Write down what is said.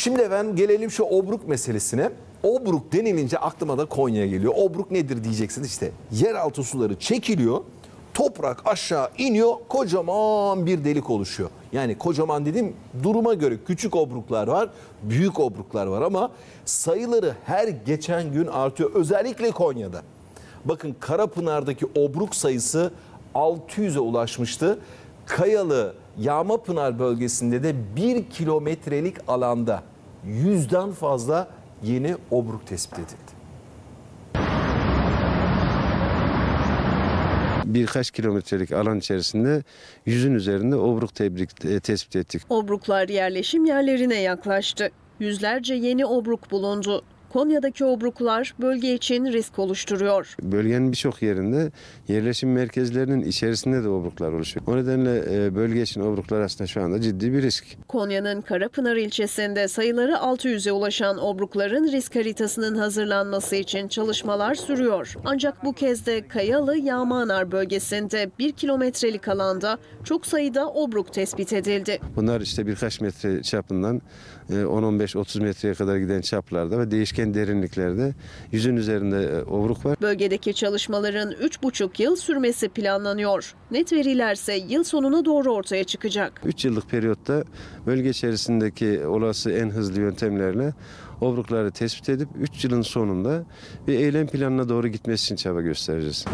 Şimdi efendim gelelim şu obruk meselesine. Obruk denilince aklıma da Konya geliyor. Obruk nedir diyeceksiniz işte. Yeraltı suları çekiliyor. Toprak aşağı iniyor. Kocaman bir delik oluşuyor. Yani kocaman dedim duruma göre küçük obruklar var, büyük obruklar var ama sayıları her geçen gün artıyor. Özellikle Konya'da. Bakın Karapınar'daki obruk sayısı 600'e ulaşmıştı. Kayalı Yağmapınar bölgesinde de 1 kilometrelik alanda yüzden fazla yeni obruk tespit edildi. birkaç kilometrelik alan içerisinde yüzün üzerinde obruk tebrik, e, tespit ettik. Obruklar yerleşim yerlerine yaklaştı. Yüzlerce yeni obruk bulundu. Konya'daki obruklar bölge için risk oluşturuyor. Bölgenin birçok yerinde yerleşim merkezlerinin içerisinde de obruklar oluşuyor. O nedenle e, bölge için obruklar aslında şu anda ciddi bir risk. Konya'nın Karapınar ilçesinde sayıları 600'e ulaşan obrukların risk haritasının hazırlanması için çalışmalar sürüyor. Ancak bu kez de Kayalı Yağmanar bölgesinde 1 kilometrelik alanda çok sayıda obruk tespit edildi. Bunlar işte birkaç metre çapından e, 10-15-30 metreye kadar giden çaplarda ve değişken derinliklerde yüzün üzerinde e, obruk var. Bölgedeki çalışmaların 3,5 yıl sürmesi planlanıyor. Net verilerse yıl sonuna doğru ortaya çıkacak. 3 yıllık periyotta bölge içerisindeki olası en hızlı yöntemlerle obrukları tespit edip 3 yılın sonunda bir eylem planına doğru gitmesi için çaba göstereceğiz.